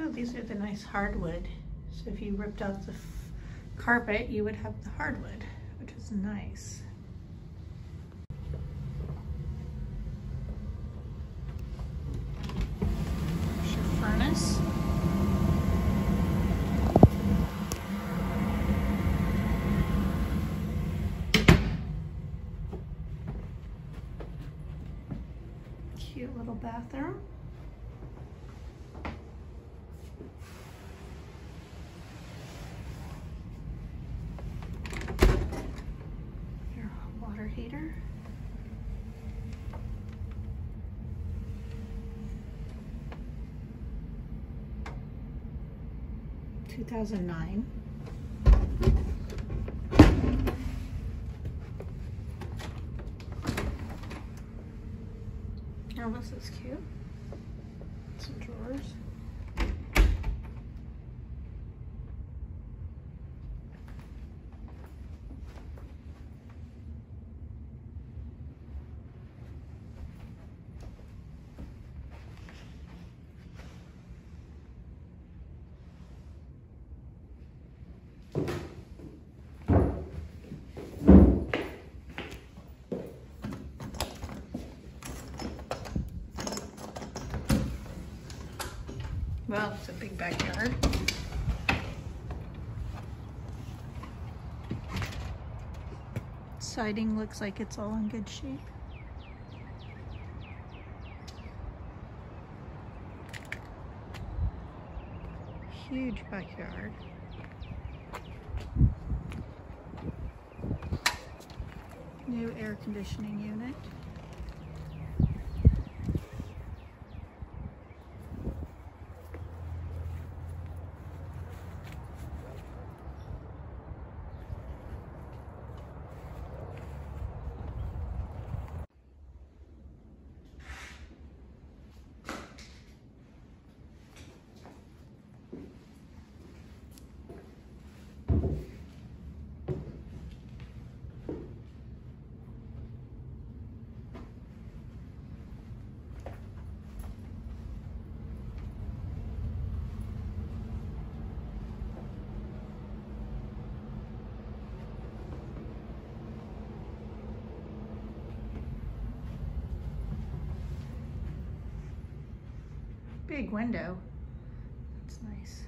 Oh, these are the nice hardwood. So if you ripped out the carpet, you would have the hardwood, which is nice. Your furnace. Cute little bathroom. 2009. Oh, this is cute. Some drawers. Well, it's a big backyard. Siding looks like it's all in good shape. Huge backyard. New air conditioning unit. Big window. That's nice.